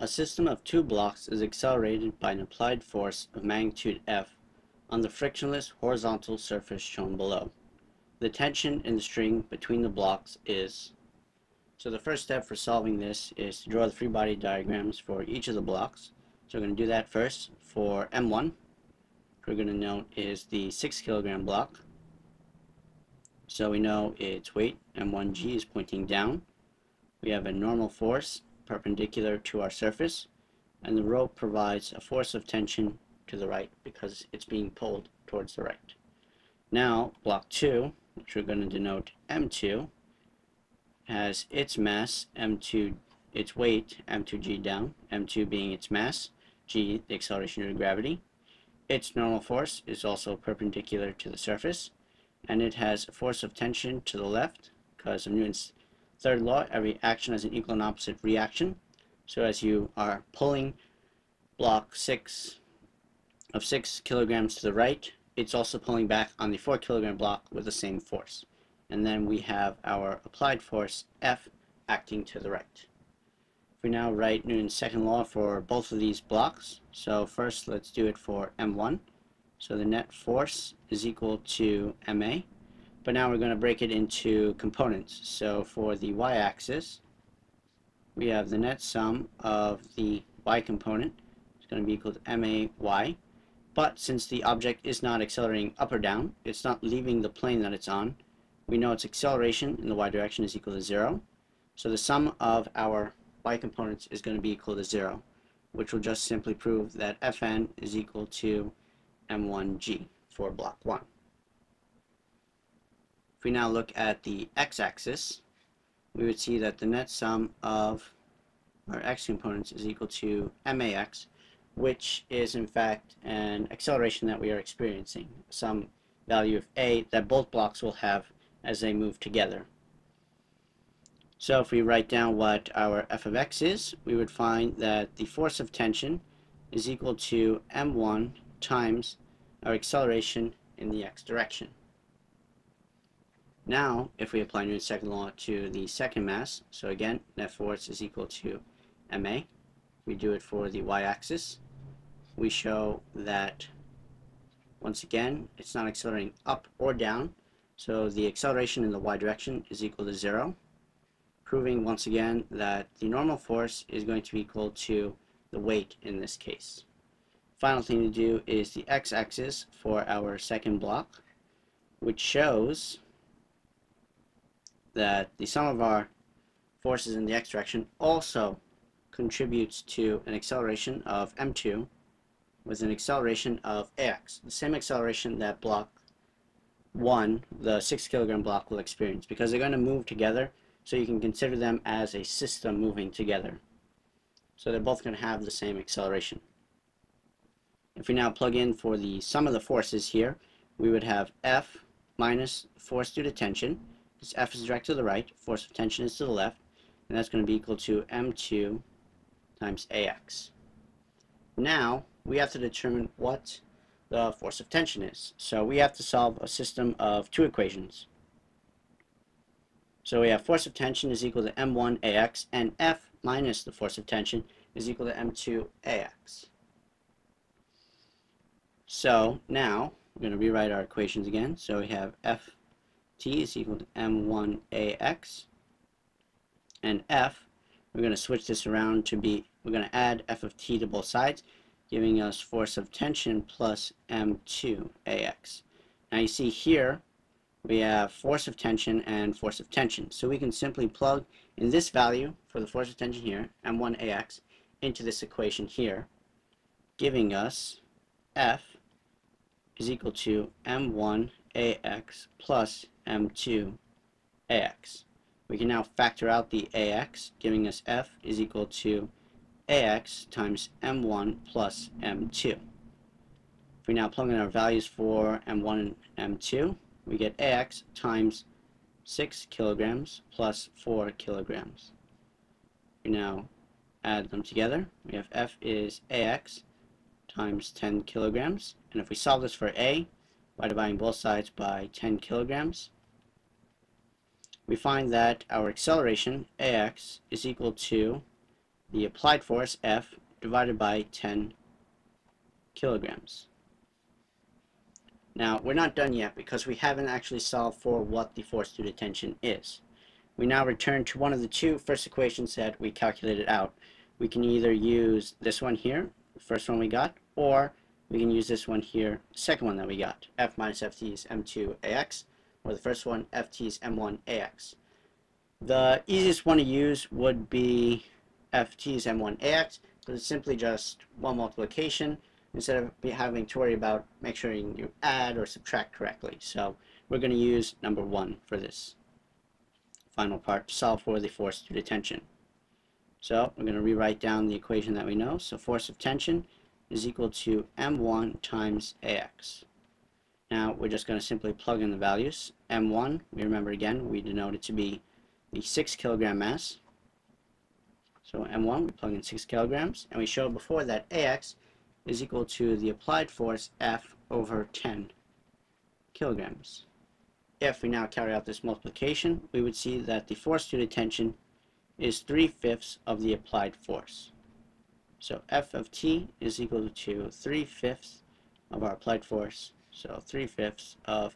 A system of two blocks is accelerated by an applied force of magnitude F on the frictionless horizontal surface shown below. The tension in the string between the blocks is so the first step for solving this is to draw the free body diagrams for each of the blocks. So we're going to do that first for M1. We're going to note is the 6 kilogram block. So we know its weight, M1G, is pointing down. We have a normal force perpendicular to our surface and the rope provides a force of tension to the right because it's being pulled towards the right. Now block 2, which we're going to denote M2, has its mass M2, its weight M2g down, M2 being its mass, g the acceleration due to gravity. Its normal force is also perpendicular to the surface and it has a force of tension to the left because of Newton's Third law, every action has an equal and opposite reaction. So as you are pulling block 6 of 6 kilograms to the right, it's also pulling back on the 4 kilogram block with the same force. And then we have our applied force F acting to the right. If we now write Newton's second law for both of these blocks, so first let's do it for M1. So the net force is equal to MA but now we're going to break it into components. So for the y-axis, we have the net sum of the y component. It's going to be equal to may. But since the object is not accelerating up or down, it's not leaving the plane that it's on, we know its acceleration in the y direction is equal to 0. So the sum of our y components is going to be equal to 0, which will just simply prove that Fn is equal to m1g for block 1. If we now look at the x-axis, we would see that the net sum of our x components is equal to max, which is in fact an acceleration that we are experiencing, some value of a that both blocks will have as they move together. So if we write down what our f of x is, we would find that the force of tension is equal to m1 times our acceleration in the x direction. Now, if we apply Newton's second law to the second mass, so again, net force is equal to ma. We do it for the y-axis. We show that, once again, it's not accelerating up or down, so the acceleration in the y direction is equal to zero, proving once again that the normal force is going to be equal to the weight in this case. Final thing to do is the x-axis for our second block, which shows that the sum of our forces in the x direction also contributes to an acceleration of m2 with an acceleration of ax, the same acceleration that block 1, the 6 kilogram block, will experience because they're going to move together so you can consider them as a system moving together. So they're both going to have the same acceleration. If we now plug in for the sum of the forces here, we would have F minus force due to tension, this F is directed to the right, force of tension is to the left, and that's going to be equal to M2 times AX. Now, we have to determine what the force of tension is. So we have to solve a system of two equations. So we have force of tension is equal to M1 AX, and F minus the force of tension is equal to M2 AX. So now, we're going to rewrite our equations again. So we have F t is equal to m1ax and f we're going to switch this around to be we're going to add f of t to both sides giving us force of tension plus m2ax now you see here we have force of tension and force of tension. So we can simply plug in this value for the force of tension here m1ax into this equation here giving us f is equal to m1 ax plus m2 ax. We can now factor out the ax, giving us f is equal to ax times m1 plus m2. If we now plug in our values for m1 and m2, we get ax times 6 kilograms plus 4 kilograms. We now add them together. We have f is ax times 10 kilograms. And if we solve this for a, by dividing both sides by 10 kilograms, we find that our acceleration, ax, is equal to the applied force, F, divided by 10 kilograms. Now, we're not done yet because we haven't actually solved for what the force due to tension is. We now return to one of the two first equations that we calculated out. We can either use this one here, the first one we got, or we can use this one here, second one that we got, F minus Ft is M2 AX, or the first one, Ft is M1 AX. The easiest one to use would be Ft is M1 AX, because it's simply just one multiplication instead of having to worry about make sure you add or subtract correctly. So we're going to use number one for this final part solve for the force due to tension. So we're going to rewrite down the equation that we know. So force of tension is equal to m1 times ax. Now we're just going to simply plug in the values. m1, we remember again, we denote it to be the 6 kilogram mass. So m1, we plug in 6 kilograms, and we showed before that ax is equal to the applied force F over 10 kilograms. If we now carry out this multiplication, we would see that the force due to tension is 3 fifths of the applied force. So F of T is equal to 3 fifths of our applied force, so 3 fifths of.